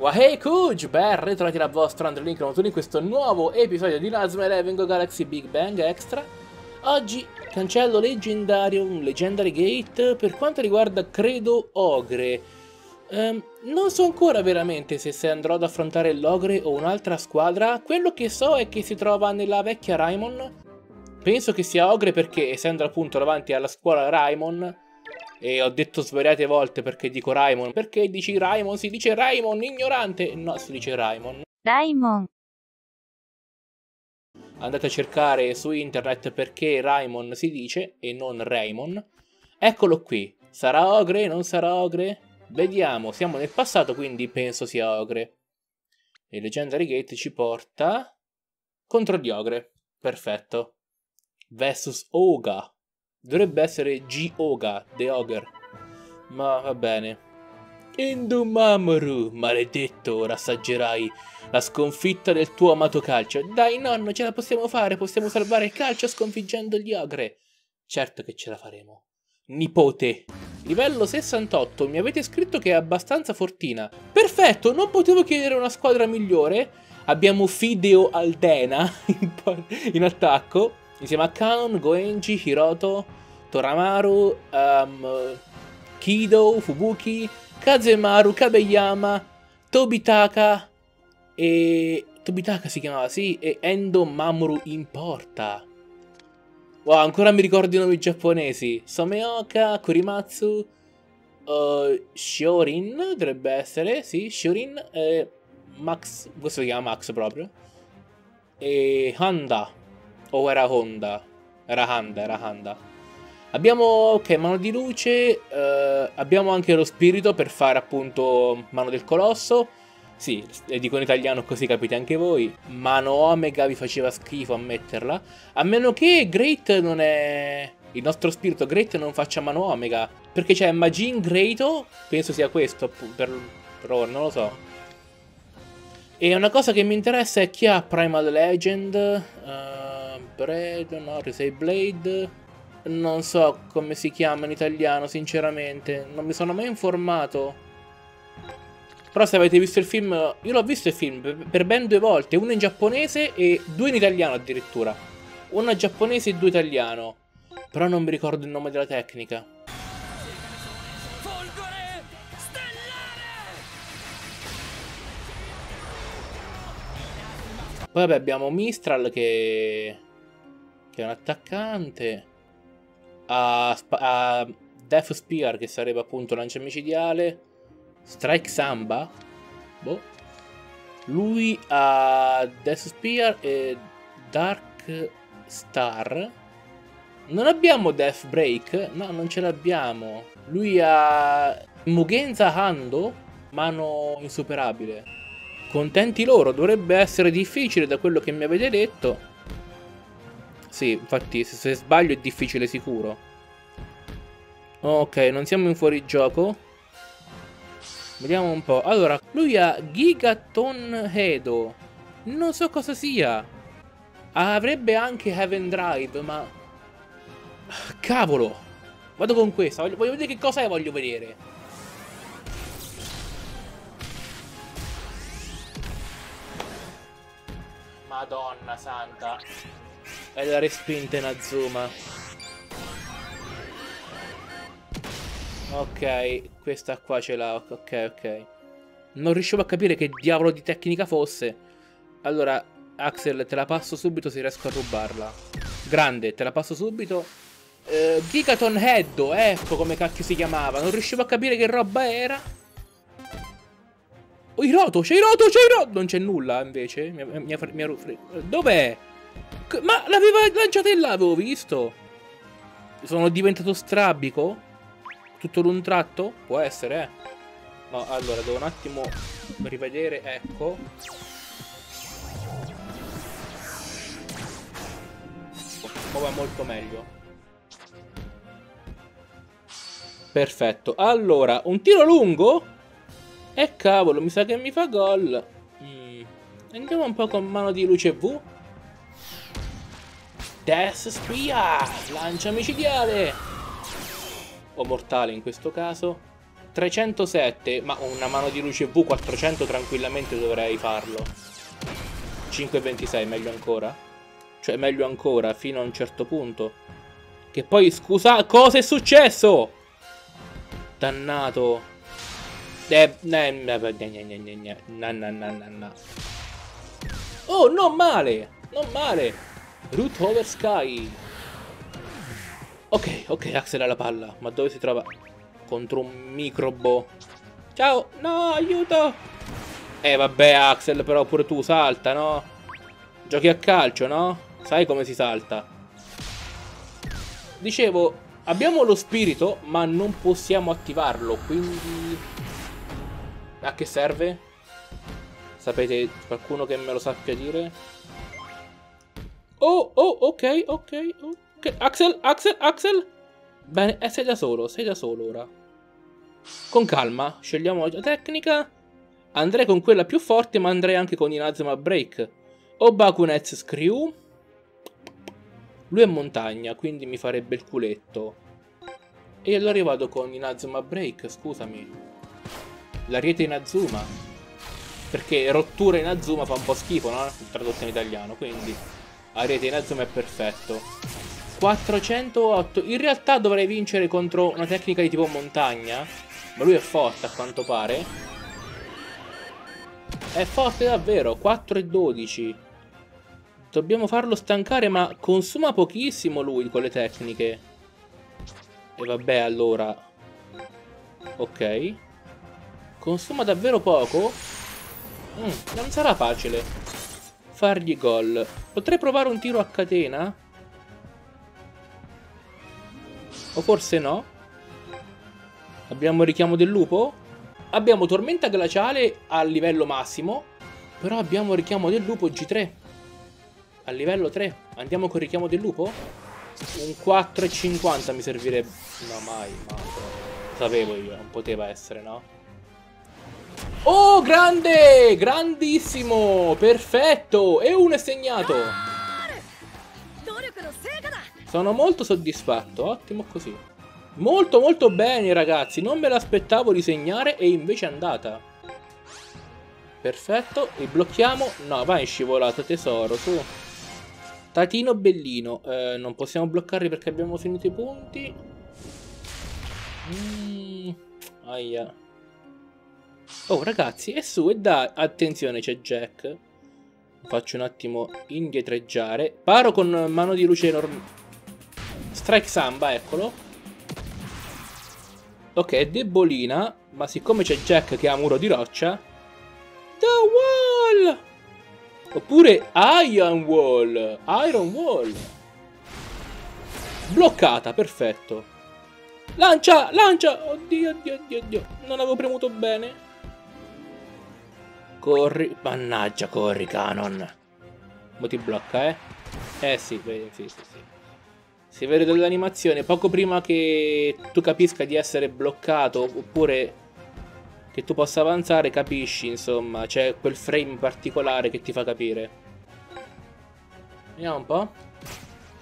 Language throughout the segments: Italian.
Wahey Kuj! Ben ritrovati la vostra Andrelink Notuni in questo nuovo episodio di Lazma Eleven Go Galaxy Big Bang Extra. Oggi cancello leggendario, Legendary Gate per quanto riguarda credo Ogre. Um, non so ancora veramente se, se andrò ad affrontare l'Ogre o un'altra squadra. Quello che so è che si trova nella vecchia Raimon. Penso che sia Ogre perché essendo appunto davanti alla scuola Raimon e ho detto svariate volte perché dico Raimon. Perché dici Raimon? Si dice Raimon, ignorante. No, si dice Raimon. Raimon. Andate a cercare su internet perché Raimon si dice e non Raimon. Eccolo qui. Sarà Ogre? Non sarà Ogre? Vediamo. Siamo nel passato, quindi penso sia Ogre. E Legendary Gate ci porta contro gli Ogre. Perfetto. Versus Oga. Dovrebbe essere G-Oga, The Ogre. Ma va bene. Indomamoru, maledetto, ora assaggerai la sconfitta del tuo amato calcio. Dai nonno, ce la possiamo fare, possiamo salvare il calcio sconfiggendo gli ogre. Certo che ce la faremo. Nipote. Livello 68, mi avete scritto che è abbastanza fortina. Perfetto, non potevo chiedere una squadra migliore. Abbiamo Fideo Aldena in attacco insieme a Kanon, Goenji, Hiroto, Toramaru, um, Kido, Fubuki, Kazemaru, Kabeyama, Tobitaka e... Tobitaka si chiamava, sì, e Endo Mamoru in porta. Wow, ancora mi ricordo i nomi giapponesi. Someoka, Kurimatsu, uh, Shorin, dovrebbe essere, sì, Shorin, e Max, questo si chiama Max proprio, e Handa. O era Honda? Era Handa, era Handa. Abbiamo, ok, mano di luce, eh, abbiamo anche lo spirito per fare appunto mano del colosso. Sì, dico in italiano così capite anche voi. Mano Omega vi faceva schifo a metterla. A meno che Great non è... Il nostro spirito Great non faccia mano Omega. Perché c'è Majin Greato, penso sia questo per, per ora, non lo so. E una cosa che mi interessa è chi ha Primal Legend. Uh, Blade, no, Risei Blade. Non so come si chiama in italiano, sinceramente. Non mi sono mai informato. Però se avete visto il film, io l'ho visto il film per ben due volte, uno in giapponese e due in italiano addirittura. Uno giapponese e due italiano. Però non mi ricordo il nome della tecnica. Poi vabbè abbiamo Mistral che che è un attaccante, a, a Death Spear che sarebbe appunto lancia micidiale, Strike Samba, boh. lui ha Death Spear e Dark Star. Non abbiamo Death Break? No, non ce l'abbiamo. Lui ha Mugenza Hando, mano insuperabile. Contenti loro, dovrebbe essere difficile da quello che mi avete detto. Sì, infatti se, sbaglio è difficile sicuro. Ok, non siamo in fuorigioco. Vediamo un po'. Allora, lui ha Gigaton Hedo. Non so cosa sia. Avrebbe anche Heaven Drive, ma... Cavolo! Vado con questa. Voglio, voglio vedere che cosa è voglio vedere. Madonna santa. E la respinta in Azuma. Ok, questa qua ce l'ha. Ok, ok. Non riuscivo a capire che diavolo di tecnica fosse. Allora, Axel, te la passo subito se riesco a rubarla. Grande, te la passo subito. Uh, Gigaton Head, ecco come cacchio si chiamava. Non riuscivo a capire che roba era. Oh, Hiroto, c'è Hiroto, c'è Hiroto. Non c'è nulla, invece. Mi, mi, Dov'è? Ma l'aveva lanciata in là, avevo visto. Sono diventato strabico? Tutto d'un tratto? Può essere, eh. No, allora, devo un attimo rivedere, ecco. Ora va molto meglio. Perfetto. Allora, un tiro lungo? E eh, cavolo, mi sa che mi fa gol. Mm. Andiamo un po' con mano di luce V. Death Spear! Lancia micidiale! O mortale in questo caso. 307, ma una mano di luce V400 tranquillamente dovrei farlo. 526, meglio ancora. Cioè, meglio ancora, fino a un certo punto. Che poi, scusa, cosa è successo? Dannato. Eh, Oh, non male! Non male! Root over sky. Ok, ok, Axel ha la palla. Ma dove si trova? Contro un microbo. Ciao! No, aiuto! Eh, vabbè, Axel, però pure tu salta, no? Giochi a calcio, no? Sai come si salta. Dicevo, abbiamo lo spirito, ma non possiamo attivarlo, quindi... A che serve? Sapete qualcuno che me lo sappia dire? Oh, oh, ok, ok, ok. Axel, Axel, Axel! Bene, eh, sei da solo, sei da solo ora. Con calma, scegliamo la tecnica. Andrei con quella più forte, ma andrei anche con Inazuma Break. O Bakunets Screw. Lui è montagna, quindi mi farebbe il culetto. E allora io vado con Inazuma Break, scusami. L'ariete Inazuma. Perché rottura Inazuma fa un po' schifo, no? Tradotto in italiano, quindi... Ariete Inazuma è perfetto. 408. In realtà dovrei vincere contro una tecnica di tipo montagna. Ma lui è forte a quanto pare. È forte davvero. 4 e 12. Dobbiamo farlo stancare ma consuma pochissimo lui con le tecniche. E vabbè allora. Ok. Consuma davvero poco? Mm, non sarà facile. Fargli gol. Potrei provare un tiro a catena? O forse no? Abbiamo richiamo del lupo? Abbiamo tormenta glaciale a livello massimo. Però abbiamo richiamo del lupo G3 a livello 3. Andiamo con il richiamo del lupo? Un 4,50 mi servirebbe. No, mai, mai. Sapevo io, non poteva essere, no? Oh, grande! Grandissimo! Perfetto! E uno è segnato! Sono molto soddisfatto, ottimo così. Molto molto bene ragazzi, non me l'aspettavo di segnare e invece è andata. Perfetto, e blocchiamo. No, vai scivolato tesoro, su. Tatino bellino. Eh, non possiamo bloccarli perché abbiamo finito i punti. Mm, aia. Oh ragazzi, è su e da. Attenzione, c'è Jack. Faccio un attimo indietreggiare. Paro con mano di luce enorme. Strike Samba, eccolo. Ok, è debolina. Ma siccome c'è Jack che ha muro di roccia. The Wall! Oppure Iron Wall. Iron Wall. Bloccata, perfetto. Lancia, lancia. Oddio, oddio, oddio, oddio. Non avevo premuto bene. Corri. Mannaggia, corri, Canon. Mo ti blocca, eh? Eh sì, sì, sì, sì. Si vede dall'animazione, poco prima che tu capisca di essere bloccato, oppure che tu possa avanzare, capisci, insomma, c'è quel frame particolare che ti fa capire. Vediamo un po'.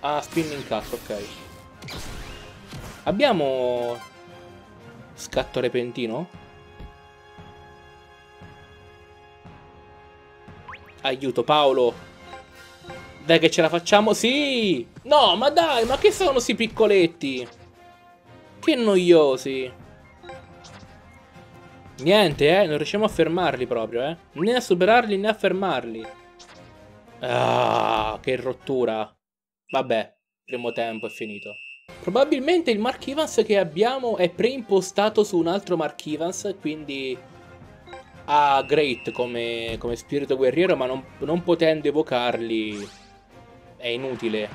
Ah, spinning cut, ok. Abbiamo scatto repentino? Aiuto Paolo. Dai che ce la facciamo. Sì! No, ma dai, ma che sono sti piccoletti? Che noiosi. Niente, eh, non riusciamo a fermarli proprio, eh. Né a superarli né a fermarli. Ah, che rottura. Vabbè, primo tempo è finito. Probabilmente il Mark Evans che abbiamo è preimpostato su un altro Mark Evans, quindi ha Great come, come spirito guerriero, ma non, non potendo evocarli è inutile.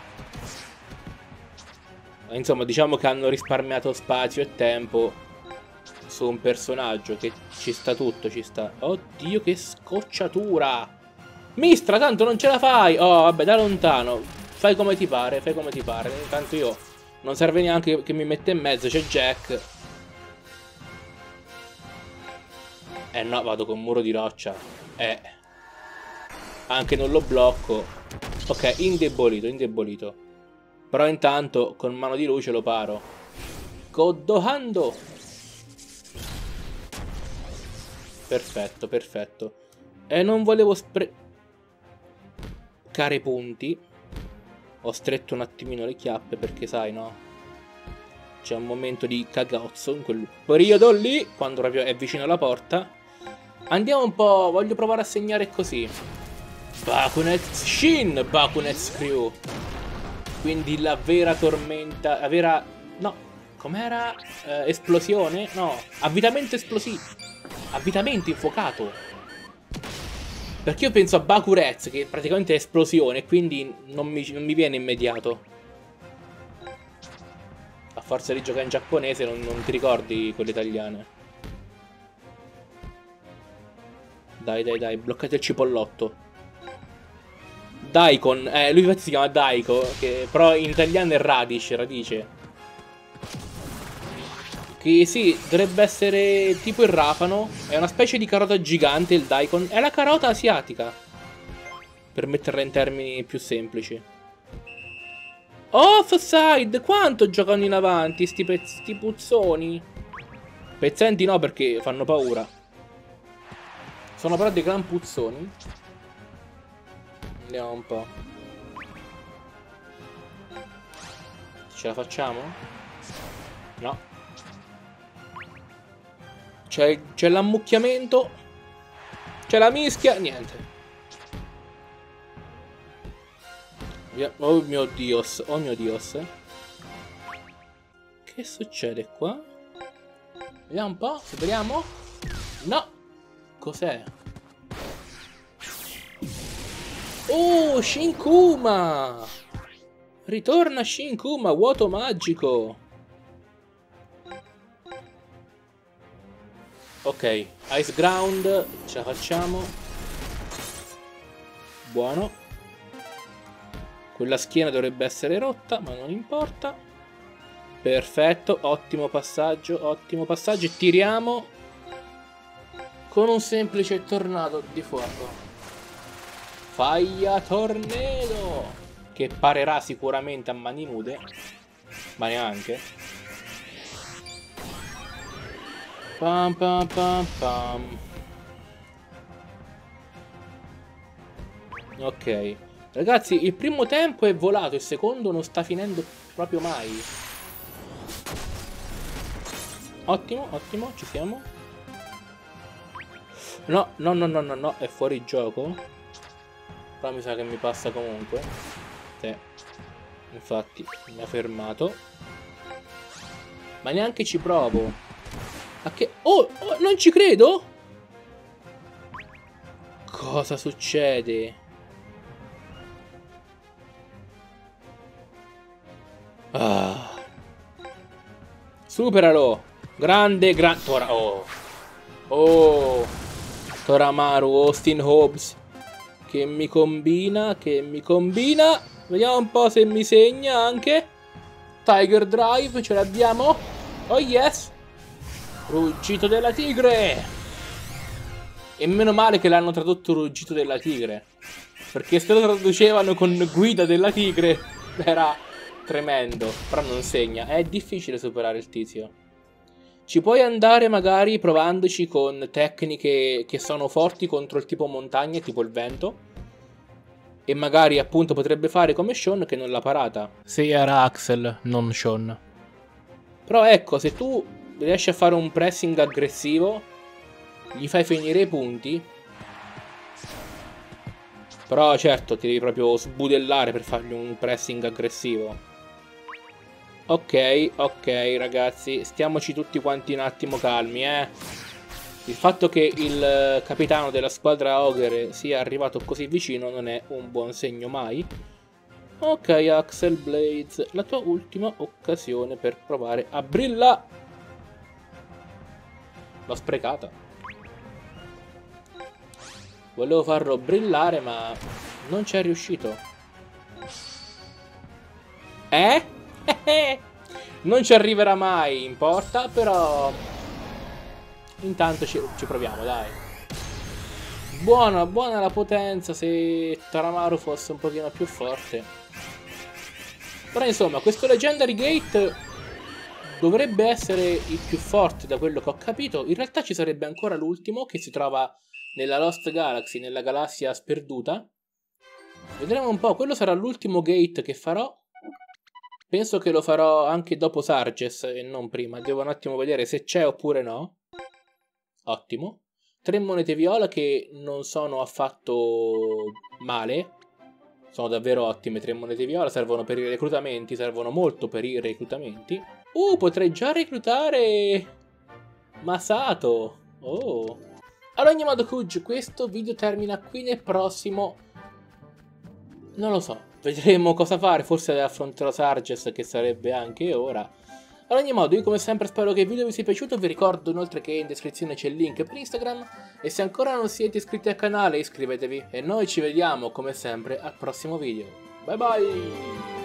Insomma, diciamo che hanno risparmiato spazio e tempo su un personaggio che ci sta tutto, ci sta. Oddio, che scocciatura! Mistra, tanto non ce la fai! Oh, vabbè, da lontano. Fai come ti pare, fai come ti pare. Intanto io non serve neanche che mi metta in mezzo, c'è Jack. Eh no, vado con muro di roccia. Eh. Anche non lo blocco. Ok, indebolito, indebolito. Però intanto con mano di luce lo paro. Goddohando! Perfetto, perfetto. E non volevo sprecare punti. Ho stretto un attimino le chiappe perché sai, no? C'è un momento di cagazzo in quel periodo lì, quando proprio è vicino alla porta. Andiamo un po', voglio provare a segnare così. Bakunet Shin, Bakunet Crew. Quindi la vera tormenta, la vera... No, com'era? Eh, esplosione? No, avvitamento esplosivo. Avvitamento infuocato. Perché io penso a Bakurez, che praticamente è esplosione, quindi non mi, non mi viene immediato. A forza di giocare in giapponese non, non ti ricordi quelle italiane. Dai, dai, dai, bloccate il cipollotto. Daikon, eh, lui infatti si chiama Daiko, che però in italiano è radice, radice. Che sì, dovrebbe essere tipo il rafano, è una specie di carota gigante il Daikon, è la carota asiatica. Per metterla in termini più semplici. Offside! Quanto giocano in avanti sti, sti puzzoni? Pezzenti no perché fanno paura. Sono però dei gran puzzoni. Andiamo un po'. Ce la facciamo? No. C'è l'ammucchiamento. C'è la mischia. Niente. Oh mio dios, oh mio dios. Che succede qua? Vediamo un po', superiamo? No! Cos'è? Oh, Shinkuma! Ritorna Shinkuma, vuoto magico! Ok, Ice Ground, ce la facciamo. Buono. Quella schiena dovrebbe essere rotta, ma non importa. Perfetto, ottimo passaggio, ottimo passaggio. Tiriamo con un semplice tornado di fuoco. Faglia tornado! Che parerà sicuramente a mani nude, ma neanche. Pam pam pam pam. Ok. Ragazzi, il primo tempo è volato, il secondo non sta finendo proprio mai. Ottimo, ottimo, ci siamo. No, no, no, no, no, no, è fuori gioco. Però mi sa che mi passa comunque. Sì. Infatti, mi ha fermato. Ma neanche ci provo. A che... Oh, oh non ci credo! Cosa succede? Ah. Superalo. Grande, grande. Tora oh. Oh. Toramaru, Austin Hobbs. Che mi combina, che mi combina. Vediamo un po' se mi segna anche. Tiger Drive, ce l'abbiamo. Oh yes. Ruggito della tigre. E meno male che l'hanno tradotto ruggito della tigre. Perché se lo traducevano con guida della tigre era tremendo, però non segna. È difficile superare il tizio. Ci puoi andare magari provandoci con tecniche che sono forti contro il tipo montagna, tipo il vento. E magari appunto potrebbe fare come Sean che non l'ha parata. Se era Axel, non Sean. Però ecco, se tu riesci a fare un pressing aggressivo, gli fai finire i punti. Però certo, ti devi proprio sbudellare per fargli un pressing aggressivo. Ok, ok ragazzi, stiamoci tutti quanti un attimo calmi, eh. Il fatto che il capitano della squadra Ogre sia arrivato così vicino non è un buon segno mai. Ok, Axel Blades, la tua ultima occasione per provare a brillare. L'ho sprecata. Volevo farlo brillare, ma non ci è riuscito. Eh? non ci arriverà mai in porta, però intanto ci, ci proviamo, dai. Buona, buona la potenza se Taramaru fosse un pochino più forte. Però insomma, questo Legendary Gate dovrebbe essere il più forte da quello che ho capito. In realtà ci sarebbe ancora l'ultimo che si trova nella Lost Galaxy, nella galassia sperduta. Vedremo un po', quello sarà l'ultimo gate che farò. Penso che lo farò anche dopo Sarges e non prima. Devo un attimo vedere se c'è oppure no. Ottimo. Tre monete viola che non sono affatto male. Sono davvero ottime tre monete viola, servono per i reclutamenti, servono molto per i reclutamenti. Uh, potrei già reclutare Masato. Oh. Ad ogni modo, Kuj, questo video termina qui nel prossimo. Non lo so, vedremo cosa fare. Forse affronterò Sarges, che sarebbe anche ora. Ad ogni modo, io come sempre spero che il video vi sia piaciuto, vi ricordo inoltre che in descrizione c'è il link per Instagram e se ancora non siete iscritti al canale iscrivetevi e noi ci vediamo come sempre al prossimo video. Bye bye!